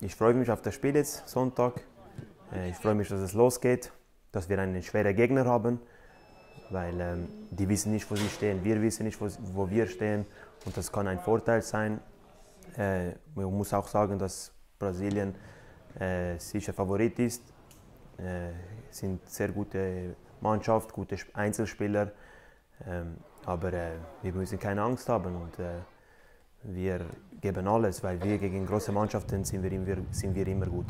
ich freue mich auf das Spiel jetzt Sonntag. Äh, ich freue mich, dass es losgeht, dass wir einen schweren Gegner haben, weil ähm, die wissen nicht, wo sie stehen, wir wissen nicht, wo, wo wir stehen und das kann ein Vorteil sein. Äh, man muss auch sagen, dass Brasilien äh, sicher Favorit ist. Äh, sind sehr gute Mannschaft, gute Einzelspieler, ähm, aber äh, wir müssen keine Angst haben und äh, wir geben alles, weil wir gegen große Mannschaften sind wir, sind wir immer gut.